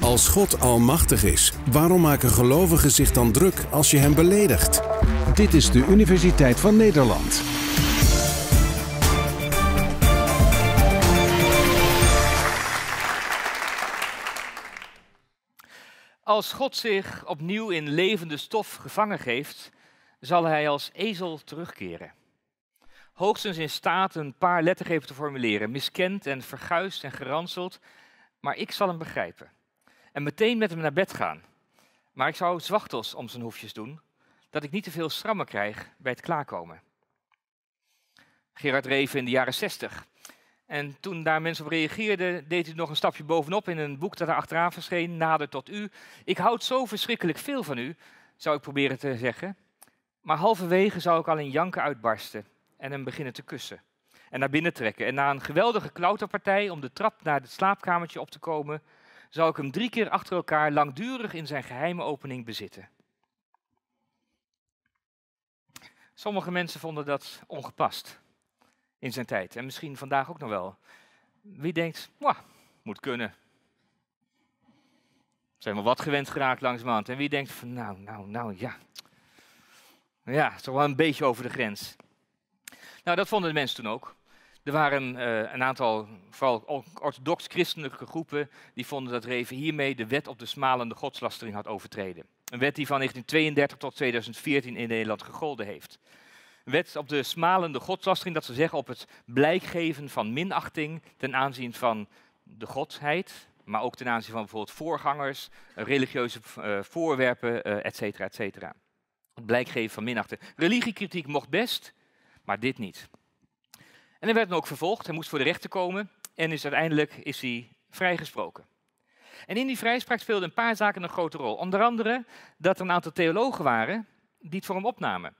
Als God almachtig is, waarom maken gelovigen zich dan druk als je hem beledigt? Dit is de Universiteit van Nederland. Als God zich opnieuw in levende stof gevangen geeft, zal hij als ezel terugkeren. Hoogstens in staat een paar lettergrepen te formuleren, miskend en verguisd en geranseld, maar ik zal hem begrijpen. En meteen met hem naar bed gaan. Maar ik zou zwachtels om zijn hoefjes doen, dat ik niet te veel schrammen krijg bij het klaarkomen. Gerard Reven in de jaren 60. En toen daar mensen op reageerden, deed hij nog een stapje bovenop in een boek dat er achteraan verscheen, Nader tot u. Ik houd zo verschrikkelijk veel van u, zou ik proberen te zeggen. Maar halverwege zou ik al in janken uitbarsten en hem beginnen te kussen. En naar binnen trekken. En na een geweldige klauterpartij om de trap naar het slaapkamertje op te komen, zou ik hem drie keer achter elkaar langdurig in zijn geheime opening bezitten. Sommige mensen vonden dat ongepast in zijn tijd en misschien vandaag ook nog wel. Wie denkt, moet kunnen. Zijn we wat gewend geraakt langzamerhand. En wie denkt van, nou, nou, nou, ja. Ja, toch wel een beetje over de grens. Nou, dat vonden de mensen toen ook. Er waren uh, een aantal, vooral orthodox-christelijke groepen, die vonden dat Reven hiermee de wet op de smalende godslastering had overtreden. Een wet die van 1932 tot 2014 in Nederland gegolden heeft. Een wet op de smalende godslastering, dat ze zeggen op het blijkgeven van minachting ten aanzien van de godheid, maar ook ten aanzien van bijvoorbeeld voorgangers, religieuze uh, voorwerpen, uh, et cetera. Het blijkgeven van minachting. Religiekritiek mocht best, maar dit niet. En hij werd dan ook vervolgd, hij moest voor de rechter komen en is uiteindelijk is hij vrijgesproken. En in die vrijspraak speelden een paar zaken een grote rol. Onder andere dat er een aantal theologen waren die het voor hem opnamen.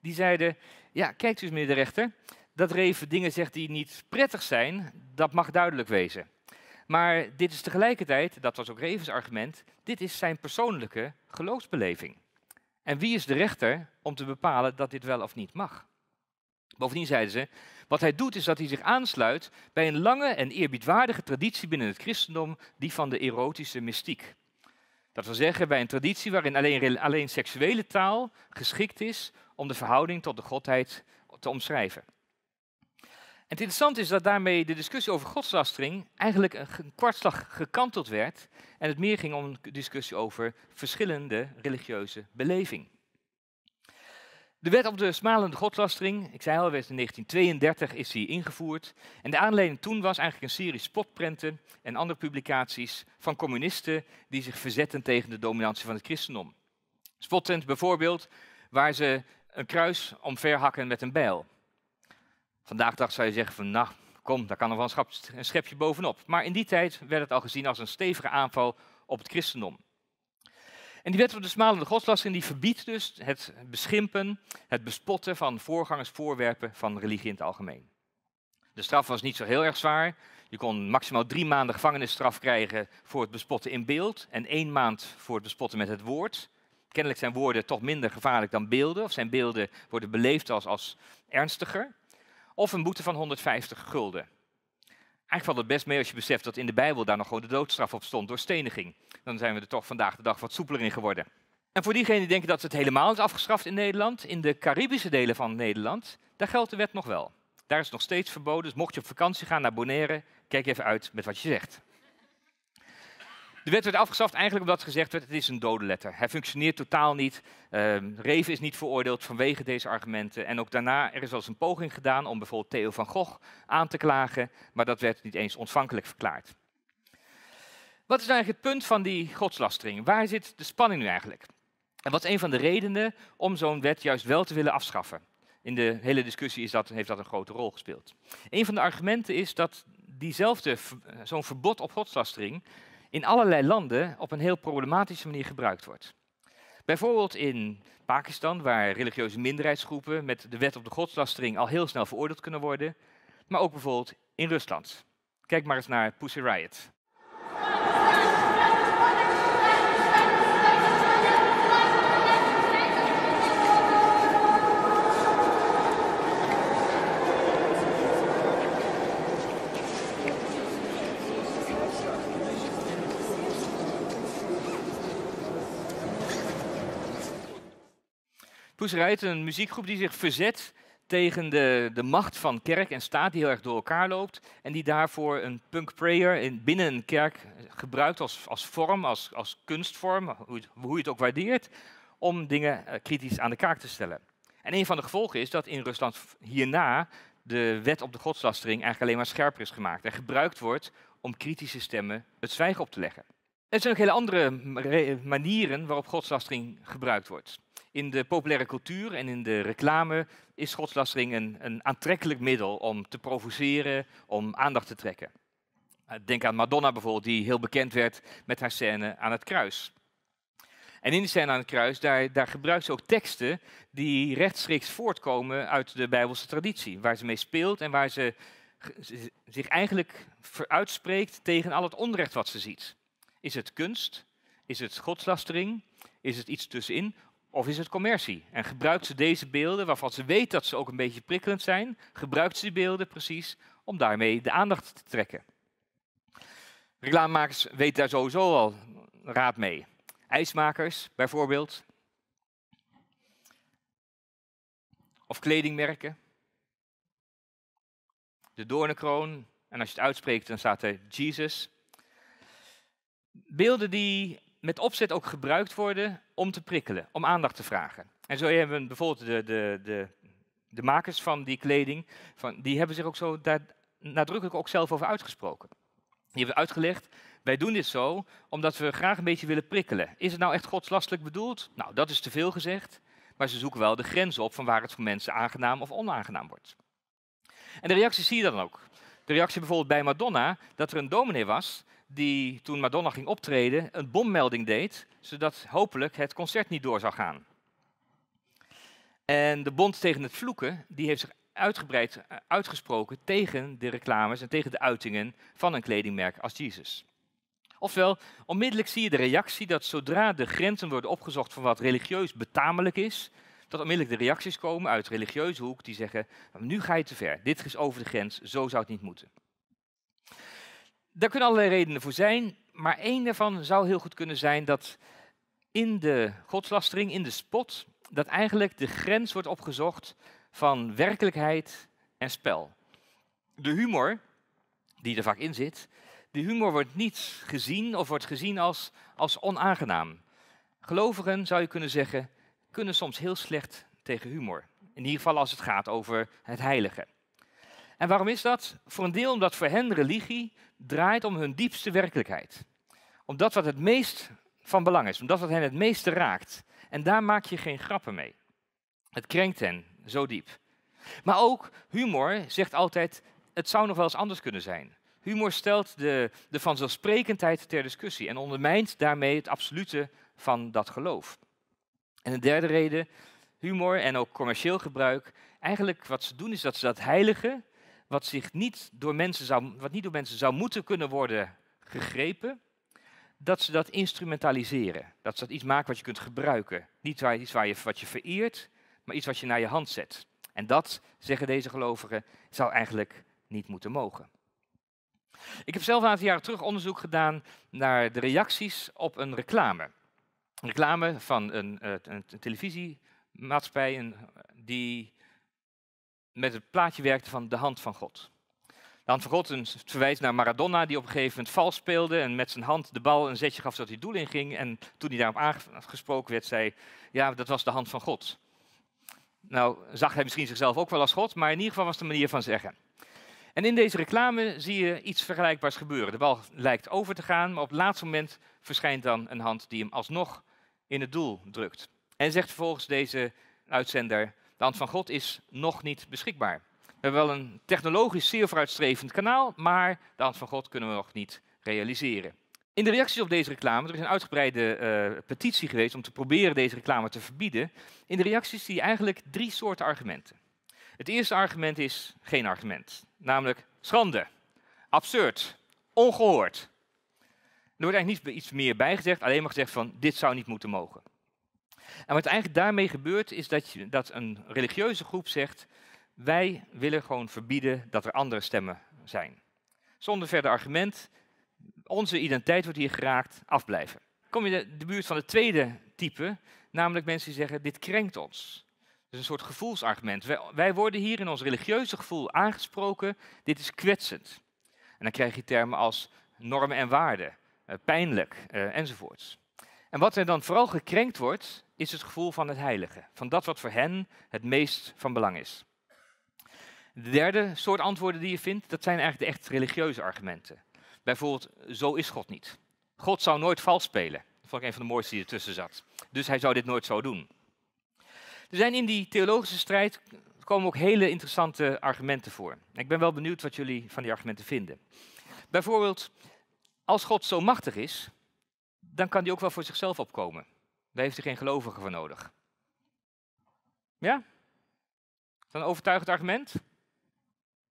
Die zeiden, ja, kijkt u eens meneer de rechter, dat Reven dingen zegt die niet prettig zijn, dat mag duidelijk wezen. Maar dit is tegelijkertijd, dat was ook Revens argument, dit is zijn persoonlijke geloofsbeleving. En wie is de rechter om te bepalen dat dit wel of niet mag? Bovendien zeiden ze, wat hij doet is dat hij zich aansluit bij een lange en eerbiedwaardige traditie binnen het christendom, die van de erotische mystiek. Dat wil zeggen, bij een traditie waarin alleen, alleen seksuele taal geschikt is om de verhouding tot de godheid te omschrijven. En het interessante is dat daarmee de discussie over godslastering eigenlijk een kwartslag gekanteld werd en het meer ging om een discussie over verschillende religieuze beleving. De wet op de smalende godslastering, ik zei al, werd in 1932 is die ingevoerd. En de aanleiding toen was eigenlijk een serie spotprenten en andere publicaties van communisten die zich verzetten tegen de dominantie van het christendom. Spotprent bijvoorbeeld waar ze een kruis omverhakken met een bijl. Vandaag dag zou je zeggen van, nou, kom, daar kan nog wel een schepje bovenop. Maar in die tijd werd het al gezien als een stevige aanval op het christendom. En die wet op de smalende godslastering die verbiedt dus het beschimpen, het bespotten van voorgangers, voorwerpen van religie in het algemeen. De straf was niet zo heel erg zwaar. Je kon maximaal drie maanden gevangenisstraf krijgen voor het bespotten in beeld en één maand voor het bespotten met het woord. Kennelijk zijn woorden toch minder gevaarlijk dan beelden, of zijn beelden worden beleefd als, als ernstiger. Of een boete van 150 gulden. Eigenlijk valt het best mee als je beseft dat in de Bijbel daar nog gewoon de doodstraf op stond door steniging. Dan zijn we er toch vandaag de dag wat soepeler in geworden. En voor diegenen die denken dat het helemaal is afgeschaft in Nederland, in de Caribische delen van Nederland, daar geldt de wet nog wel. Daar is het nog steeds verboden, dus mocht je op vakantie gaan naar Bonaire, kijk even uit met wat je zegt. De wet werd afgeschaft eigenlijk omdat gezegd werd, het is een dode letter. Hij functioneert totaal niet. Uh, Reven is niet veroordeeld vanwege deze argumenten. En ook daarna, er is wel eens een poging gedaan om bijvoorbeeld Theo van Gogh aan te klagen, maar dat werd niet eens ontvankelijk verklaard. Wat is eigenlijk het punt van die godslastering? Waar zit de spanning nu eigenlijk? En wat is een van de redenen om zo'n wet juist wel te willen afschaffen? In de hele discussie is dat, heeft dat een grote rol gespeeld. Een van de argumenten is dat diezelfde, zo'n verbod op godslastering in allerlei landen op een heel problematische manier gebruikt wordt. Bijvoorbeeld in Pakistan, waar religieuze minderheidsgroepen met de wet op de godslastering al heel snel veroordeeld kunnen worden, maar ook bijvoorbeeld in Rusland. Kijk maar eens naar Pussy Riot. Pussy Riot, een muziekgroep die zich verzet tegen de, de macht van kerk en staat, die heel erg door elkaar loopt. En die daarvoor een punk prayer in, binnen een kerk gebruikt als, als vorm, als, als kunstvorm, hoe hoe je het ook waardeert, om dingen eh, kritisch aan de kaak te stellen. En een van de gevolgen is dat in Rusland hierna de wet op de godslastering eigenlijk alleen maar scherper is gemaakt en gebruikt wordt om kritische stemmen het zwijgen op te leggen. Er zijn ook hele andere manieren waarop godslastering gebruikt wordt. In de populaire cultuur en in de reclame is godslastering een, een aantrekkelijk middel om te provoceren, om aandacht te trekken. Denk aan Madonna bijvoorbeeld, die heel bekend werd met haar scène aan het kruis. En in die scène aan het kruis, daar, daar gebruikt ze ook teksten die rechtstreeks voortkomen uit de Bijbelse traditie. Waar ze mee speelt en waar ze zich eigenlijk uitspreekt tegen al het onrecht wat ze ziet. Is het kunst? Is het godslastering? Is het iets tussenin? Of is het commercie? En gebruikt ze deze beelden, waarvan ze weet dat ze ook een beetje prikkelend zijn, gebruikt ze die beelden precies om daarmee de aandacht te trekken. Reclamemakers weten daar sowieso al raad mee. IJsmakers bijvoorbeeld. Of kledingmerken. De doornenkroon. En als je het uitspreekt, dan staat er Jesus. Beelden die met opzet ook gebruikt worden om te prikkelen, om aandacht te vragen. En zo hebben we bijvoorbeeld de, de, de, de makers van die kleding, van, die hebben zich ook zo daar nadrukkelijk ook zelf over uitgesproken. Die hebben uitgelegd, wij doen dit zo omdat we graag een beetje willen prikkelen. Is het nou echt godslastelijk bedoeld? Nou, dat is te veel gezegd, maar ze zoeken wel de grens op van waar het voor mensen aangenaam of onaangenaam wordt. En de reactie zie je dan ook. De reactie bijvoorbeeld bij Madonna, dat er een dominee was die toen Madonna ging optreden een bommelding deed, zodat hopelijk het concert niet door zou gaan. En de Bond tegen het Vloeken, die heeft zich uitgebreid eh, uitgesproken tegen de reclames en tegen de uitingen van een kledingmerk als Jesus. Ofwel, onmiddellijk zie je de reactie dat zodra de grenzen worden opgezocht van wat religieus betamelijk is, dat onmiddellijk de reacties komen uit religieuze hoek die zeggen, nou, nu ga je te ver, dit is over de grens, zo zou het niet moeten. Daar kunnen allerlei redenen voor zijn, maar één daarvan zou heel goed kunnen zijn dat in de godslastering, in de spot, dat eigenlijk de grens wordt opgezocht van werkelijkheid en spel. De humor, die er vaak in zit, de humor wordt niet gezien of wordt gezien als, als onaangenaam. Gelovigen, zou je kunnen zeggen, kunnen soms heel slecht tegen humor. In ieder geval als het gaat over het heilige. En waarom is dat? Voor een deel omdat voor hen religie draait om hun diepste werkelijkheid. Om dat wat het meest van belang is, om dat wat hen het meeste raakt. En daar maak je geen grappen mee. Het krenkt hen zo diep. Maar ook humor zegt altijd, het zou nog wel eens anders kunnen zijn. Humor stelt de, de vanzelfsprekendheid ter discussie en ondermijnt daarmee het absolute van dat geloof. En een derde reden, humor en ook commercieel gebruik, eigenlijk wat ze doen is dat ze dat heilige, wat, zich niet door mensen zou, wat niet door mensen zou moeten kunnen worden gegrepen, dat ze dat instrumentaliseren. Dat ze dat iets maken wat je kunt gebruiken. Niet iets waar je, wat je vereert, maar iets wat je naar je hand zet. En dat, zeggen deze gelovigen, zou eigenlijk niet moeten mogen. Ik heb zelf een aantal jaren terug onderzoek gedaan naar de reacties op een reclame. Een reclame van een, een, een televisiemaatschappij die met het plaatje werkte van de hand van God. De hand van God een verwijs naar Maradona, die op een gegeven moment vals speelde en met zijn hand de bal een zetje gaf zodat hij doel inging. En toen hij daarop aangesproken werd, zei, ja, dat was de hand van God. Nou, zag hij misschien zichzelf ook wel als God, maar in ieder geval was de manier van zeggen. En in deze reclame zie je iets vergelijkbaars gebeuren. De bal lijkt over te gaan, maar op het laatste moment verschijnt dan een hand die hem alsnog in het doel drukt. En zegt vervolgens deze uitzender, de hand van God is nog niet beschikbaar. We hebben wel een technologisch zeer vooruitstrevend kanaal, maar de hand van God kunnen we nog niet realiseren. In de reacties op deze reclame, er is een uitgebreide uh, petitie geweest om te proberen deze reclame te verbieden. In de reacties zie je eigenlijk drie soorten argumenten. Het eerste argument is geen argument, namelijk schande, absurd, ongehoord. Er wordt eigenlijk niet iets meer bijgezegd, alleen maar gezegd van dit zou niet moeten mogen. En wat eigenlijk daarmee gebeurt, is dat, je, dat een religieuze groep zegt: wij willen gewoon verbieden dat er andere stemmen zijn. Zonder verder argument, onze identiteit wordt hier geraakt, afblijven. Kom je de, de buurt van het tweede type, namelijk mensen die zeggen: dit krenkt ons. is een soort gevoelsargument. Wij, wij worden hier in ons religieuze gevoel aangesproken. Dit is kwetsend. En dan krijg je termen als normen en waarden, eh, pijnlijk uh, enzovoorts. En wat er dan vooral gekrenkt wordt, is het gevoel van het heilige. Van dat wat voor hen het meest van belang is. De derde soort antwoorden die je vindt, dat zijn eigenlijk de echt religieuze argumenten. Bijvoorbeeld, zo is God niet. God zou nooit vals spelen. Dat vond ik een van de mooiste die ertussen zat. Dus hij zou dit nooit zo doen. Er zijn in die theologische strijd komen ook hele interessante argumenten voor. Ik ben wel benieuwd wat jullie van die argumenten vinden. Bijvoorbeeld, als God zo machtig is, dan kan hij ook wel voor zichzelf opkomen. Daar heeft hij geen gelovigen voor nodig. Ja? Is dat een overtuigend argument?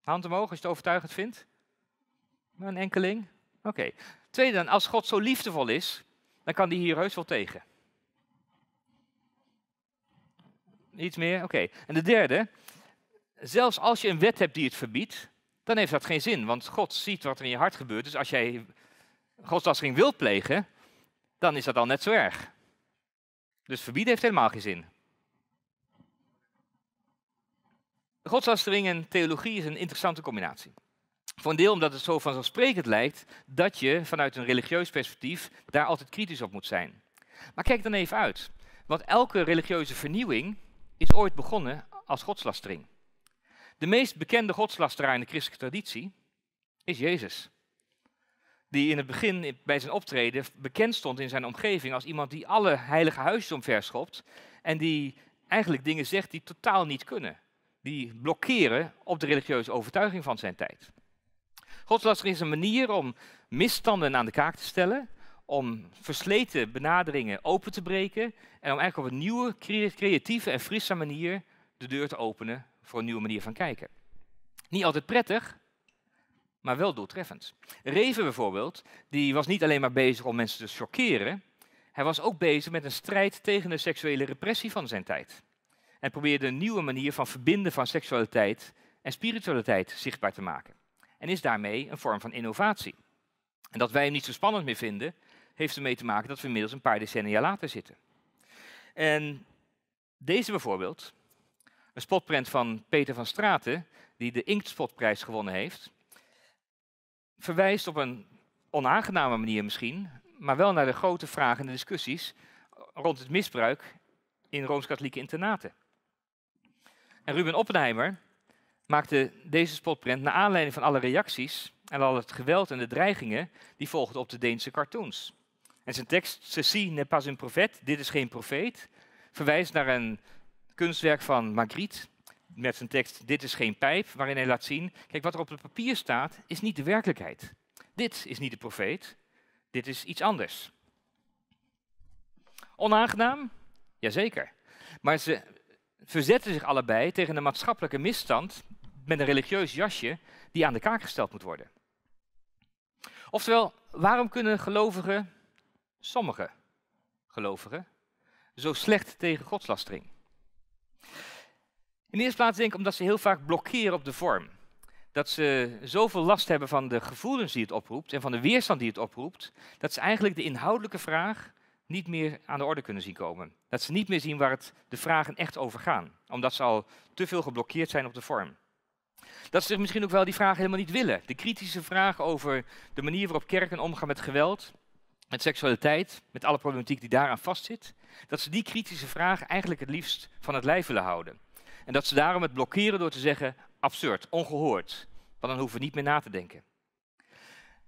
Hand omhoog als je het overtuigend vindt. Een enkeling? Oké. Tweede dan, als God zo liefdevol is, dan kan hij hier heus wel tegen. Iets meer? Oké. En de derde, zelfs als je een wet hebt die het verbiedt, dan heeft dat geen zin, want God ziet wat er in je hart gebeurt. Dus als jij godslastering wilt plegen, dan is dat al net zo erg. Dus verbieden heeft helemaal geen zin. Godslastering en theologie is een interessante combinatie. Voor een deel omdat het zo vanzelfsprekend lijkt dat je vanuit een religieus perspectief daar altijd kritisch op moet zijn. Maar kijk dan even uit. Want elke religieuze vernieuwing is ooit begonnen als godslastering. De meest bekende godslasteraar in de christelijke traditie is Jezus. Die in het begin bij zijn optreden bekend stond in zijn omgeving als iemand die alle heilige huisjes omverschopt en die eigenlijk dingen zegt die totaal niet kunnen. Die blokkeren op de religieuze overtuiging van zijn tijd. Godslastering is een manier om misstanden aan de kaak te stellen, om versleten benaderingen open te breken en om eigenlijk op een nieuwe, creatieve en frisse manier de deur te openen voor een nieuwe manier van kijken. Niet altijd prettig, maar wel doeltreffend. Reven bijvoorbeeld, die was niet alleen maar bezig om mensen te chockeren, hij was ook bezig met een strijd tegen de seksuele repressie van zijn tijd. En probeerde een nieuwe manier van verbinden van seksualiteit en spiritualiteit zichtbaar te maken. En is daarmee een vorm van innovatie. En dat wij hem niet zo spannend meer vinden, heeft ermee te maken dat we inmiddels een paar decennia later zitten. En deze bijvoorbeeld, een spotprint van Peter van Straten, die de Inktspotprijs gewonnen heeft, verwijst op een onaangename manier misschien, maar wel naar de grote vragen en discussies rond het misbruik in Rooms-Katholieke internaten. En Ruben Oppenheimer maakte deze spotprint naar aanleiding van alle reacties en al het geweld en de dreigingen die volgden op de Deense cartoons. En zijn tekst, Ceci n'est pas un prophète, dit is geen profeet, verwijst naar een kunstwerk van Magritte met zijn tekst, dit is geen pijp, waarin hij laat zien, kijk wat er op het papier staat, is niet de werkelijkheid. Dit is niet de profeet, dit is iets anders. Onaangenaam? Jazeker. Maar ze verzetten zich allebei tegen een maatschappelijke misstand met een religieus jasje die aan de kaak gesteld moet worden. Oftewel, waarom kunnen gelovigen, sommige gelovigen, zo slecht tegen godslastering? In de eerste plaats denk ik omdat ze heel vaak blokkeren op de vorm. Dat ze zoveel last hebben van de gevoelens die het oproept en van de weerstand die het oproept, dat ze eigenlijk de inhoudelijke vraag niet meer aan de orde kunnen zien komen. Dat ze niet meer zien waar het de vragen echt over gaan, omdat ze al te veel geblokkeerd zijn op de vorm. Dat ze misschien ook wel die vragen helemaal niet willen. De kritische vragen over de manier waarop kerken omgaan met geweld, met seksualiteit, met alle problematiek die daaraan vastzit, dat ze die kritische vragen eigenlijk het liefst van het lijf willen houden. En dat ze daarom het blokkeren door te zeggen, absurd, ongehoord. Want dan hoeven we niet meer na te denken.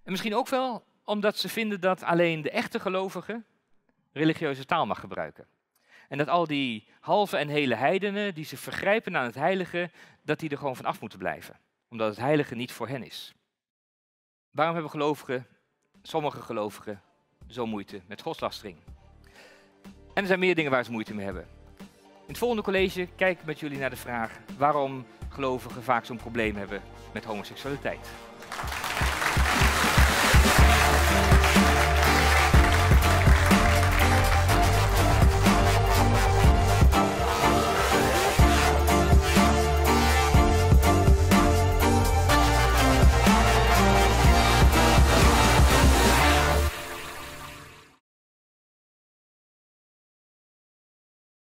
En misschien ook wel omdat ze vinden dat alleen de echte gelovigen religieuze taal mag gebruiken. En dat al die halve en hele heidenen die zich vergrijpen aan het heilige, dat die er gewoon van af moeten blijven. Omdat het heilige niet voor hen is. Waarom hebben gelovigen, sommige gelovigen, zo moeite met godslastering? En er zijn meer dingen waar ze moeite mee hebben. In het volgende college kijk ik met jullie naar de vraag waarom gelovigen vaak zo'n probleem hebben met homoseksualiteit.